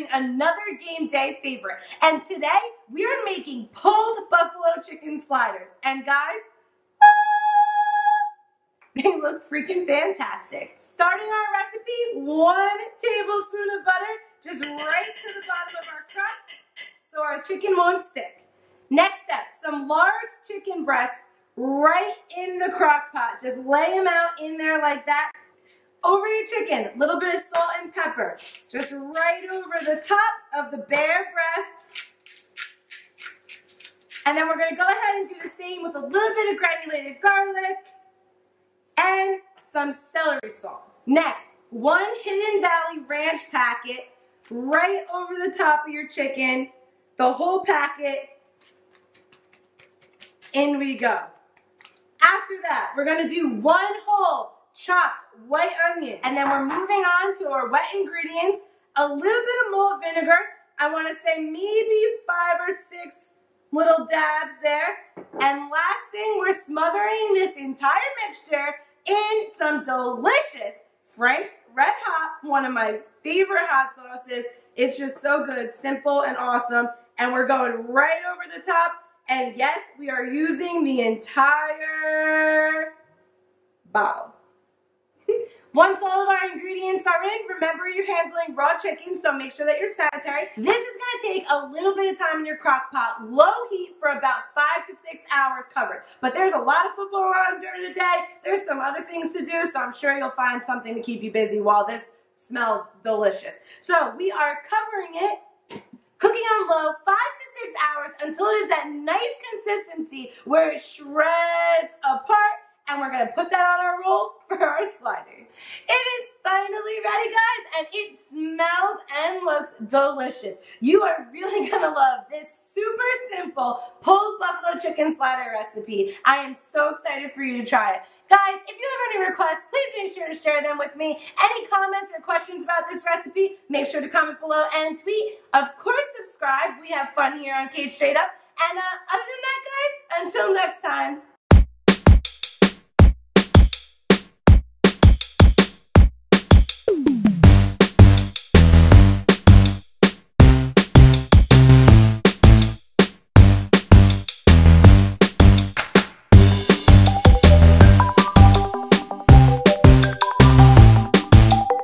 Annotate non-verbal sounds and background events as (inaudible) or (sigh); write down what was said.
doing another game day favorite. And today, we are making pulled buffalo chicken sliders. And guys, (laughs) they look freaking fantastic. Starting our recipe, one tablespoon of butter, just right to the bottom of our crock, so our chicken won't stick. Next step, some large chicken breasts right in the crock pot. Just lay them out in there like that. Over your chicken, a little bit of salt and pepper. Just right over the top of the bare breasts. And then we're gonna go ahead and do the same with a little bit of granulated garlic and some celery salt. Next, one Hidden Valley Ranch packet right over the top of your chicken. The whole packet. In we go. After that, we're gonna do one whole chopped white onion. And then we're moving on to our wet ingredients. A little bit of malt vinegar. I wanna say maybe five or six little dabs there. And last thing, we're smothering this entire mixture in some delicious Frank's Red Hot, one of my favorite hot sauces. It's just so good, simple and awesome. And we're going right over the top. And yes, we are using the entire bottle. Once all of our ingredients are in, remember you're handling raw chicken, so make sure that you're sanitary. This is gonna take a little bit of time in your crock pot, low heat for about five to six hours covered. But there's a lot of football on during the day. There's some other things to do, so I'm sure you'll find something to keep you busy while this smells delicious. So we are covering it, cooking on low five to six hours until it is that nice consistency where it shreds apart and we're gonna put that on our roll (laughs) for our sliders. It is finally ready, guys, and it smells and looks delicious. You are really (laughs) gonna love this super simple pulled buffalo chicken slider recipe. I am so excited for you to try it. Guys, if you have any requests, please make sure to share them with me. Any comments or questions about this recipe, make sure to comment below and tweet. Of course, subscribe. We have fun here on Cait Straight Up. And uh, other than that, guys, until next time,